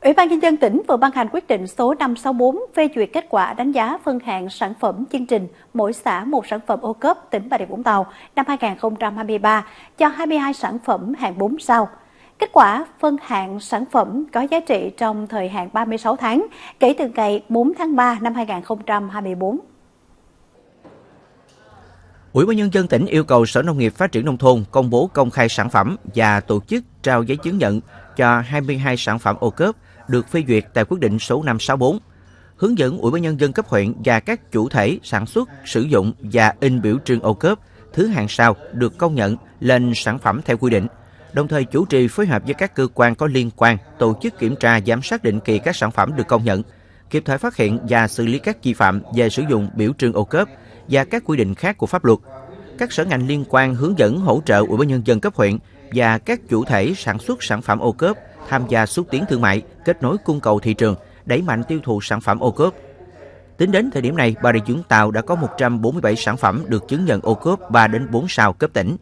Ủy ban Nhân dân tỉnh vừa ban hành quyết định số 564 phê duyệt kết quả đánh giá phân hạng sản phẩm chương trình mỗi xã một sản phẩm ô cốp tỉnh Bà Rịa Vũng Tàu năm 2023 cho 22 sản phẩm hạng 4 sao. Kết quả phân hạng sản phẩm có giá trị trong thời hạn 36 tháng kể từ ngày 4 tháng 3 năm 2024. Ủy ban nhân dân tỉnh yêu cầu Sở Nông nghiệp Phát triển nông thôn công bố công khai sản phẩm và tổ chức trao giấy chứng nhận cho 22 sản phẩm ô cốp được phê duyệt tại quyết định số 564 hướng dẫn Ủy ban nhân dân cấp huyện và các chủ thể sản xuất, sử dụng và in biểu trưng ô cớp thứ hạng sao được công nhận lên sản phẩm theo quy định. Đồng thời chủ trì phối hợp với các cơ quan có liên quan tổ chức kiểm tra giám sát định kỳ các sản phẩm được công nhận, kịp thời phát hiện và xử lý các vi phạm về sử dụng biểu trưng ô cớp và các quy định khác của pháp luật. Các sở ngành liên quan hướng dẫn hỗ trợ Ủy ban nhân dân cấp huyện và các chủ thể sản xuất sản phẩm ô cốp tham gia xúc tiến thương mại, kết nối cung cầu thị trường, đẩy mạnh tiêu thụ sản phẩm ô cốp. Tính đến thời điểm này, Bà Rịa Vũng Tàu đã có 147 sản phẩm được chứng nhận ô cốp 3 đến 4 sao cấp tỉnh.